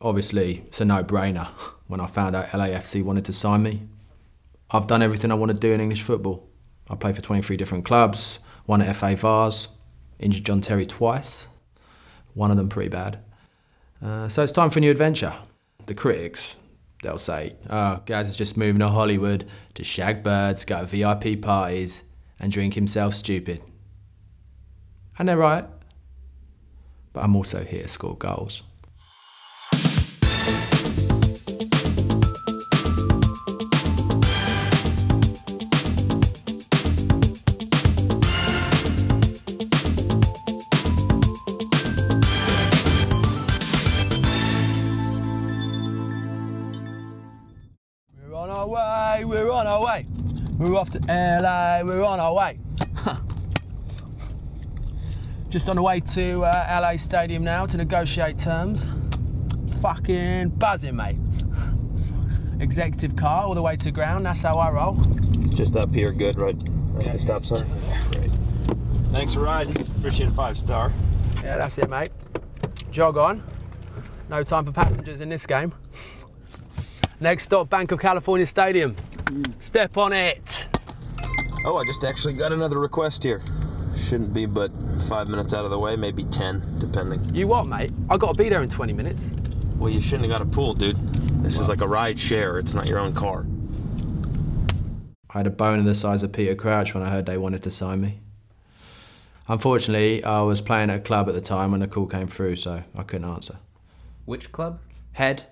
Obviously, it's a no-brainer when I found out LAFC wanted to sign me. I've done everything I want to do in English football. I played for 23 different clubs, won at FA Vase, injured John Terry twice, one of them pretty bad. Uh, so it's time for a new adventure. The critics, they'll say, oh, Gaz is just moving to Hollywood to shag birds, go to VIP parties, and drink himself stupid. And they're right. But I'm also here to score goals. On our way, we're on our way. We're off to LA, we're on our way. Just on the way to uh, LA Stadium now to negotiate terms. Fucking buzzing, mate. Executive car all the way to ground, that's how I roll. Just up here, good, right, right at the stop sign. Great. Thanks for riding. Appreciate a five star. Yeah, that's it, mate. Jog on. No time for passengers in this game. Next stop, Bank of California Stadium. Step on it. Oh, I just actually got another request here. Shouldn't be but five minutes out of the way, maybe 10, depending. You what, mate? I got to be there in 20 minutes. Well, you shouldn't have got a pool, dude. This is like a ride share, it's not your own car. I had a boner the size of Peter Crouch when I heard they wanted to sign me. Unfortunately, I was playing at a club at the time when the call came through, so I couldn't answer. Which club? Head.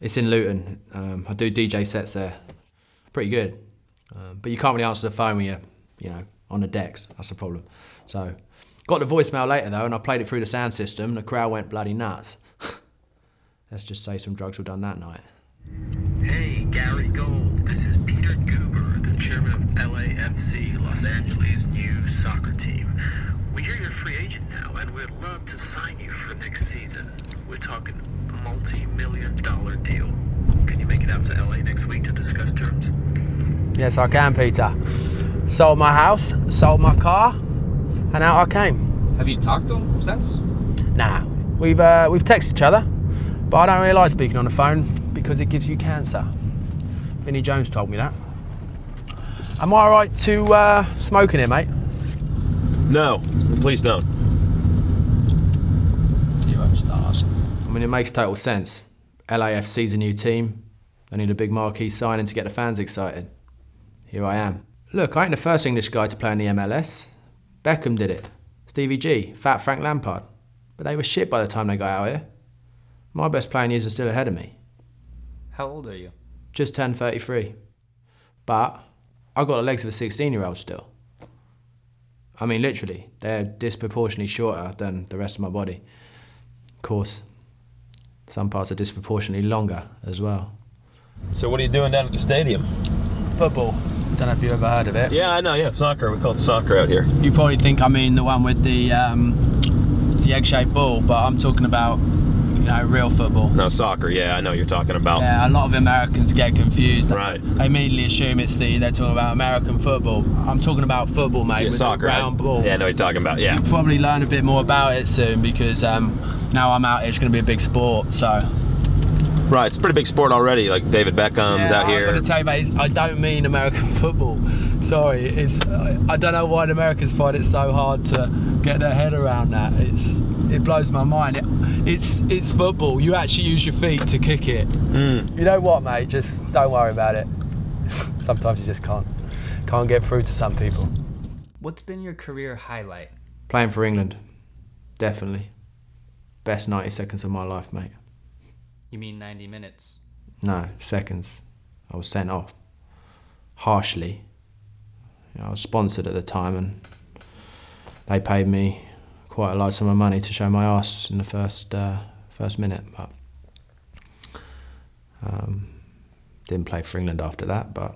It's in Luton. Um, I do DJ sets there. Pretty good. Um, but you can't really answer the phone when you're, you know, on the decks. That's the problem. So, got the voicemail later though, and I played it through the sound system. The crowd went bloody nuts. Let's just say some drugs were done that night. Hey, Gary Gold. This is Peter Guber, the chairman of LAFC, Los Angeles' new soccer team. We hear you're a free agent now, and we'd love to sign you for next season. We're talking multi-million dollar deal. Can you make it out to LA next week to discuss terms? Yes, I can, Peter. Sold my house, sold my car, and out I came. Have you talked to him since? Nah, we've uh, we've texted each other, but I don't really like speaking on the phone because it gives you cancer. Vinnie Jones told me that. Am I right to uh, smoke in here, mate? No, please don't. I mean, it makes total sense. LAFC's a new team. They need a big marquee signing to get the fans excited. Here I am. Look, I ain't the first English guy to play in the MLS. Beckham did it. Stevie G, Fat Frank Lampard. But they were shit by the time they got out here. My best playing years are still ahead of me. How old are you? Just turned 33. But I've got the legs of a 16 year old still. I mean, literally, they're disproportionately shorter than the rest of my body. Of course, some parts are disproportionately longer as well. So what are you doing down at the stadium? Football. Don't know if you've ever heard of it. Yeah, I know, yeah, soccer. We call it soccer out here. You probably think I mean the one with the um, the egg-shaped ball, but I'm talking about know real football. No, soccer, yeah, I know what you're talking about. Yeah, a lot of Americans get confused. Right. They immediately assume it's the they're talking about American football. I'm talking about football, mate, Yeah, soccer. I- round ball. Yeah, I know what you're talking about, yeah. You'll probably learn a bit more about it soon because um, now I'm out. It's going to be a big sport. So Right, it's a pretty big sport already. Like David Beckham's yeah, out here. I'm going to tell you, mate. I don't mean American football. Sorry, it's I don't know why the Americans find it so hard to get their head around that. It's it blows my mind. It, it's it's football. You actually use your feet to kick it. Mm. You know what, mate? Just don't worry about it. Sometimes you just can't can't get through to some people. What's been your career highlight? Playing for England, definitely. Best 90 seconds of my life, mate. You mean 90 minutes? No, seconds. I was sent off. Harshly. You know, I was sponsored at the time and they paid me quite a large sum of money to show my ass in the first uh, first minute, but um, didn't play for England after that, but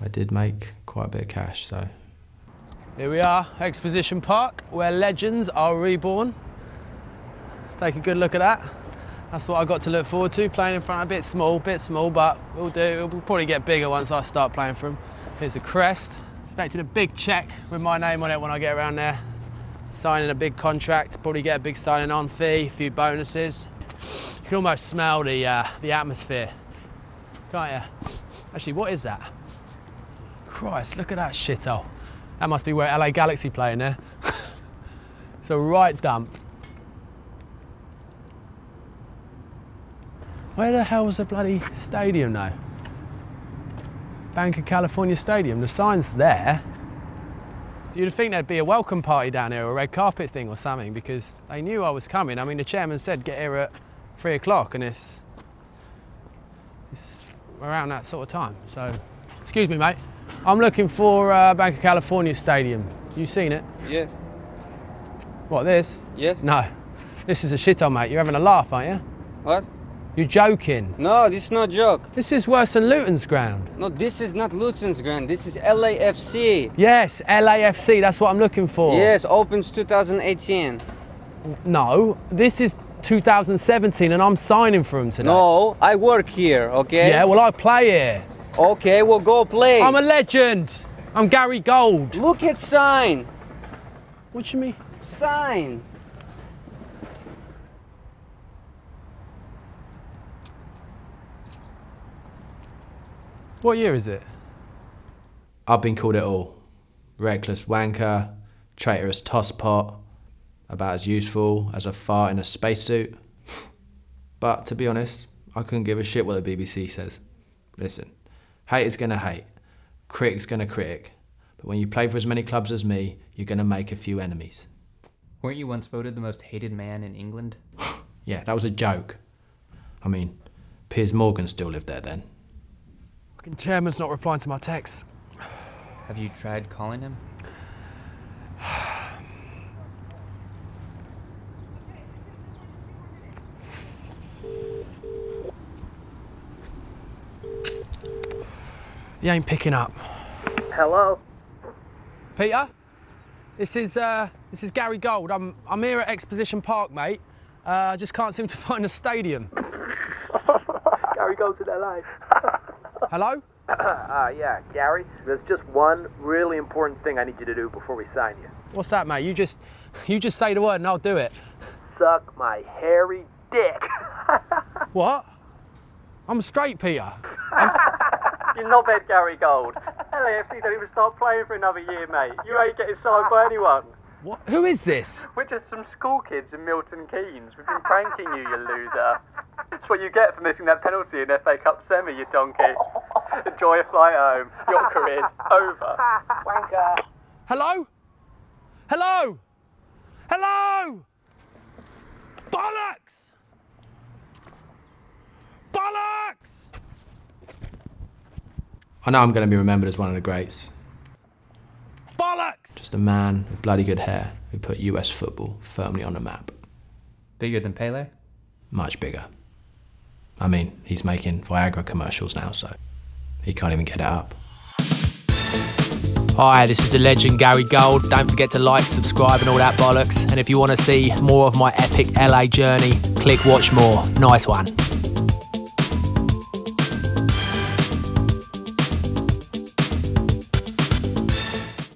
I did make quite a bit of cash, so Here we are, Exposition Park, where legends are reborn. Take a good look at that. That's what I got to look forward to, playing in front, a bit small, bit small, but we'll do. It'll probably get bigger once I start playing for them. Here's a crest. Expecting a big check with my name on it when I get around there. Signing a big contract, probably get a big signing on fee, a few bonuses. You can almost smell the, uh, the atmosphere. Can't you? Actually, what is that? Christ, look at that shithole. That must be where LA Galaxy play in there. it's a right dump. Where the hell hell's the bloody stadium now? Bank of California Stadium. The sign's there. You'd think there'd be a welcome party down here, or a red carpet thing or something, because they knew I was coming. I mean, the chairman said get here at three o'clock, and it's it's around that sort of time. So, excuse me, mate. I'm looking for uh, Bank of California Stadium. You seen it? Yes. What this? Yes. No, this is a shithole, mate. You're having a laugh, aren't you? What? You're joking. No, this is not joke. This is worse than Luton's ground. No, this is not Luton's ground. This is LAFC. Yes, LAFC. That's what I'm looking for. Yes, opens 2018. No, this is 2017, and I'm signing for him today. No, I work here, okay? Yeah, well, I play here. Okay, well go play. I'm a legend. I'm Gary Gold. Look at sign. What you mean? Sign. What year is it? I've been called it all. Reckless wanker, traitorous tosspot, about as useful as a fart in a spacesuit. But to be honest, I couldn't give a shit what the BBC says. Listen, hate is gonna hate, critic's gonna critic, but when you play for as many clubs as me, you're gonna make a few enemies. Weren't you once voted the most hated man in England? Yeah, that was a joke. I mean, Piers Morgan still lived there then. Fucking chairman's not replying to my texts. Have you tried calling him? He ain't picking up. Hello? Peter, this is uh, this is Gary Gold. I'm I'm here at Exposition Park, mate. Uh, I just can't seem to find a stadium. Gary goes to LA. Hello? Uh, yeah, Gary, there's just one really important thing I need you to do before we sign you. What's that, mate? You just you just say the word and I'll do it. Suck my hairy dick. What? I'm straight, Peter. you knobhead, Gary Gold. LAFC don't even start playing for another year, mate. You ain't getting signed by anyone. What? Who is this? We're just some school kids in Milton Keynes. We've been pranking you, you loser. That's what you get for missing that penalty in FA Cup semi, you donkey. Enjoy your flight home. Your career's over. Wanker. Hello? Hello? Hello? Bollocks! Bollocks! I know I'm gonna be remembered as one of the greats. Bollocks! Just a man with bloody good hair who put US football firmly on the map. Bigger than Pele? Much bigger. I mean, he's making Viagra commercials now, so he can't even get it up. Hi, this is the legend Gary Gold. Don't forget to like, subscribe, and all that bollocks. And if you want to see more of my epic LA journey, click watch more. Nice one.